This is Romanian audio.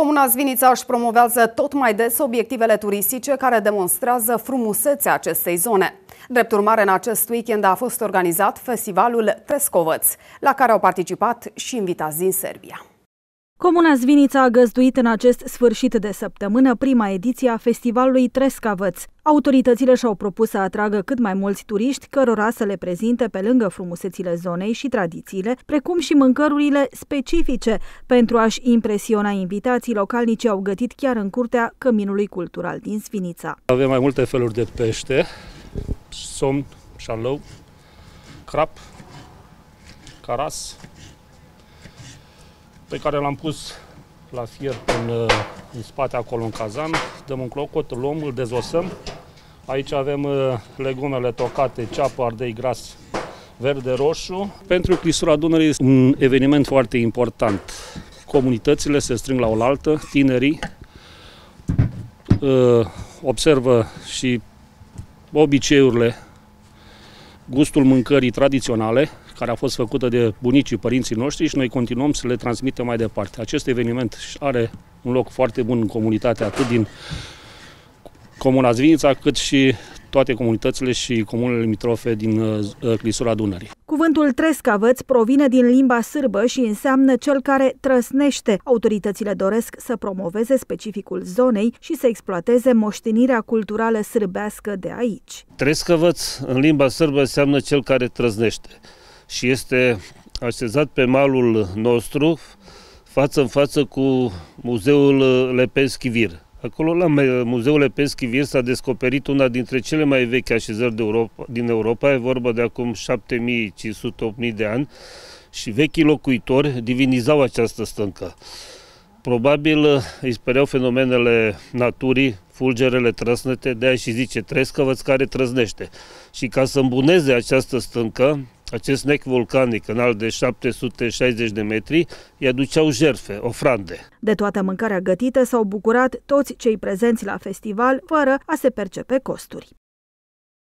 Comuna Zvinița își promovează tot mai des obiectivele turistice care demonstrează frumusețea acestei zone. Drept urmare, în acest weekend a fost organizat festivalul Trescovăț, la care au participat și invitați din Serbia. Comuna Zvinița a găzduit în acest sfârșit de săptămână prima ediție a festivalului Trescavăț. Autoritățile și-au propus să atragă cât mai mulți turiști, cărora să le prezinte pe lângă frumusețile zonei și tradițiile, precum și mâncărurile specifice. Pentru a-și impresiona invitații, localnici au gătit chiar în curtea Căminului Cultural din Zvinița. Avem mai multe feluri de pește, somn, șalău, crap, caras, pe care l-am pus la fier în, uh, în spate acolo în cazan, dăm un clocot, îl luăm, îl dezosăm. Aici avem uh, legumele tocate, ceapă, ardei gras, verde, roșu. Pentru clisura Dunării este un eveniment foarte important. Comunitățile se strâng la oaltă, tinerii uh, observă și obiceiurile, gustul mâncării tradiționale, care a fost făcută de bunicii părinții noștri și noi continuăm să le transmitem mai departe. Acest eveniment are un loc foarte bun în comunitate, atât din Comuna Zvinița, cât și toate comunitățile și comunele limitrofe din uh, clisura Dunării. Cuvântul trescavăț provine din limba sârbă și înseamnă cel care trăsnește. Autoritățile doresc să promoveze specificul zonei și să exploateze moștenirea culturală sârbească de aici. Trescavăț în limba sârbă înseamnă cel care trăsnește și este așezat pe malul nostru, față în față cu Muzeul Lepenschi Vir. Acolo, la Muzeul Lepenschi Vir, s-a descoperit una dintre cele mai vechi așezări de Europa, din Europa, e vorba de acum 7500-8000 de ani, și vechii locuitori divinizau această stâncă. Probabil îi spereau fenomenele naturii, fulgerele trăsnete, de aia și zice trescăvăț care trăznește. Și ca să îmbuneze această stâncă, acest nec vulcanic înalt de 760 de metri, îi aduceau jerfe, ofrande. De toată mâncarea gătită s-au bucurat toți cei prezenți la festival, fără a se percepe costuri.